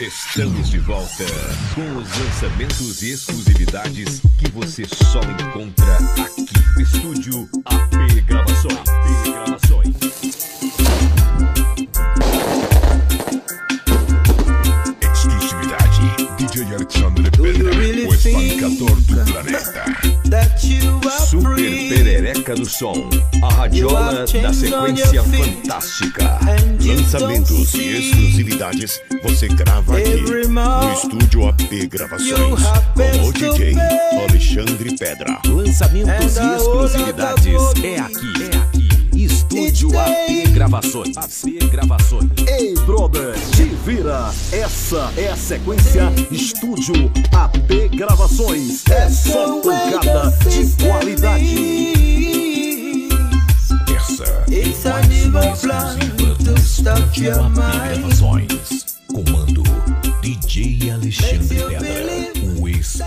Estamos de volta com os lançamentos e exclusividades que você só encontra aqui. Estúdio AP Gravações. AP Gravações. Exclusividade. DJ Alexandre Pedra, really o espancador do planeta. Do Som, a radiola da sequência fantástica. Lançamentos e exclusividades você grava aqui no estúdio AP Gravações com o DJ Alexandre Pedra. Lançamentos e exclusividades é aqui, é aqui. Estúdio AP. Gravações. AP Gravações. Ei, brother, te vira! Essa é a sequência Estúdio AP Gravações. É só pancada de qualidade. Gravações. Comando DJ Alexandre Pedra, o ex